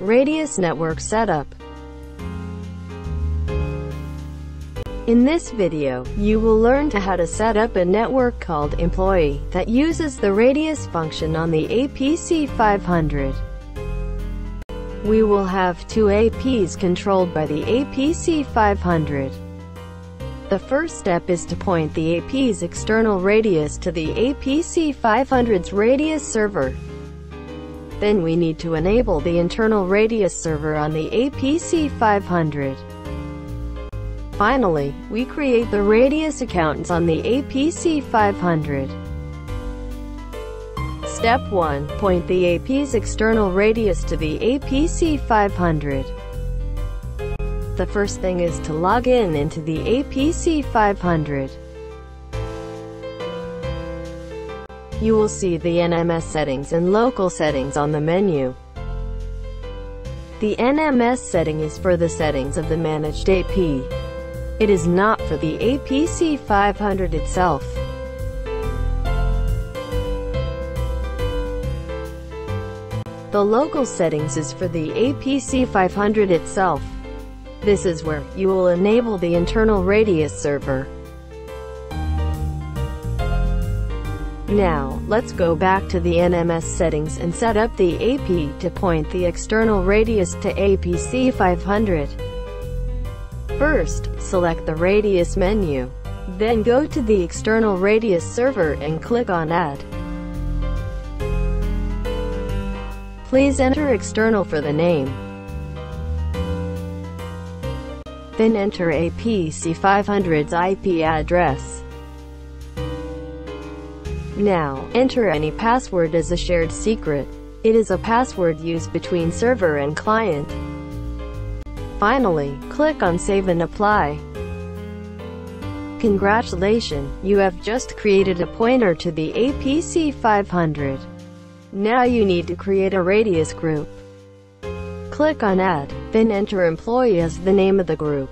Radius network setup. In this video, you will learn to how to set up a network called Employee that uses the Radius function on the APC 500. We will have two APs controlled by the APC 500. The first step is to point the AP's external radius to the APC 500's radius server. Then we need to enable the internal radius server on the APC 500. Finally, we create the radius accounts on the APC 500. Step 1. Point the AP's external radius to the APC 500 the first thing is to log in into the APC 500. You will see the NMS settings and local settings on the menu. The NMS setting is for the settings of the managed AP. It is not for the APC 500 itself. The local settings is for the APC 500 itself. This is where you will enable the internal radius server. Now, let's go back to the NMS settings and set up the AP to point the external radius to APC 500. First, select the radius menu. Then go to the external radius server and click on Add. Please enter external for the name. Then enter APC500's IP address. Now, enter any password as a shared secret. It is a password used between server and client. Finally, click on Save and Apply. Congratulations, you have just created a pointer to the APC 500. Now you need to create a radius group. Click on Add, then enter Employee as the name of the group.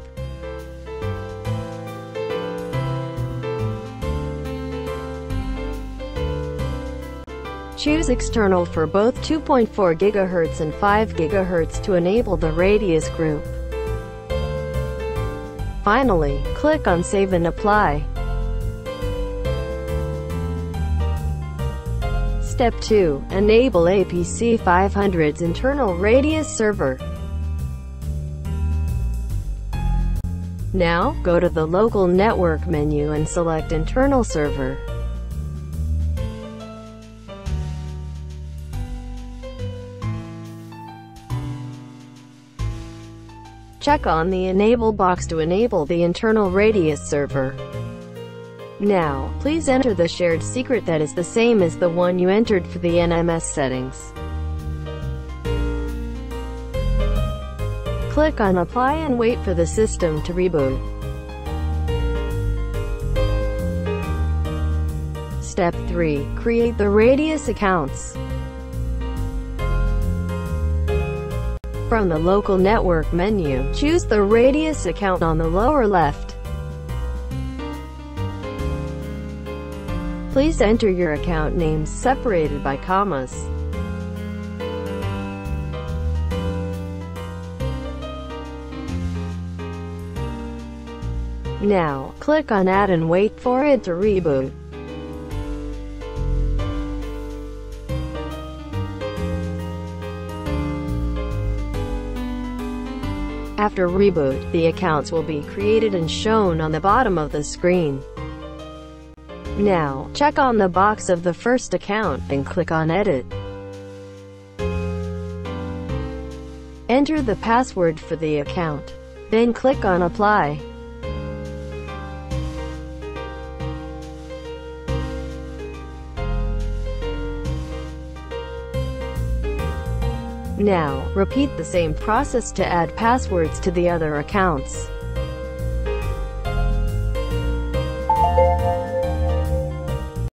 Choose external for both 2.4 GHz and 5 GHz to enable the radius group. Finally, click on Save and Apply. Step 2. Enable APC 500's internal radius server. Now, go to the Local Network menu and select Internal Server. Check on the Enable box to enable the internal radius server. Now, please enter the shared secret that is the same as the one you entered for the NMS settings. Click on Apply and wait for the system to reboot. Step 3. Create the radius accounts. From the local network menu, choose the radius account on the lower left. Please enter your account names separated by commas. Now, click on Add and wait for it to reboot. After reboot, the accounts will be created and shown on the bottom of the screen. Now, check on the box of the first account, and click on Edit. Enter the password for the account. Then click on Apply. Now, repeat the same process to add passwords to the other accounts.